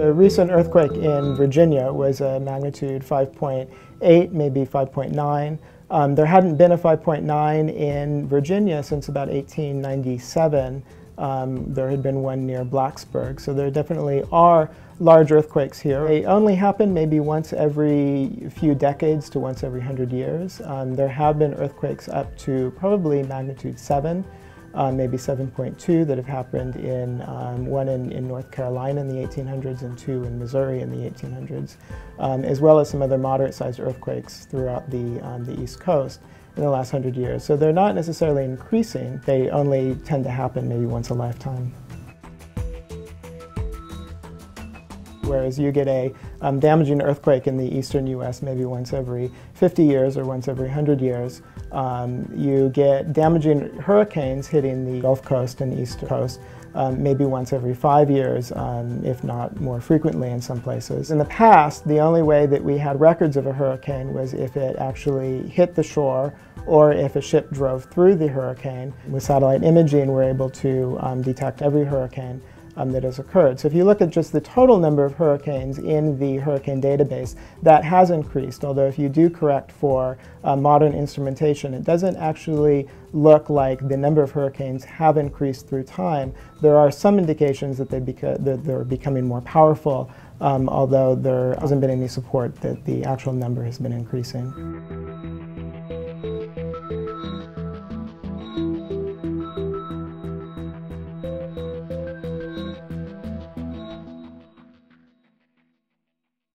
The recent earthquake in Virginia was a magnitude 5.8, maybe 5.9. Um, there hadn't been a 5.9 in Virginia since about 1897. Um, there had been one near Blacksburg, so there definitely are large earthquakes here. They only happen maybe once every few decades to once every 100 years. Um, there have been earthquakes up to probably magnitude 7 uh, maybe 7.2 that have happened in um, one in, in, North Carolina in the 1800s and two in Missouri in the 1800s, um, as well as some other moderate-sized earthquakes throughout the, um, the East Coast in the last hundred years. So they're not necessarily increasing, they only tend to happen maybe once a lifetime. Whereas you get a um, damaging earthquake in the eastern U.S. maybe once every 50 years or once every 100 years. Um, you get damaging hurricanes hitting the Gulf Coast and East Coast um, maybe once every five years, um, if not more frequently in some places. In the past, the only way that we had records of a hurricane was if it actually hit the shore or if a ship drove through the hurricane. With satellite imaging, we're able to um, detect every hurricane um, that has occurred. So if you look at just the total number of hurricanes in the hurricane database, that has increased, although if you do correct for uh, modern instrumentation, it doesn't actually look like the number of hurricanes have increased through time. There are some indications that, they beca that they're becoming more powerful, um, although there hasn't been any support that the actual number has been increasing.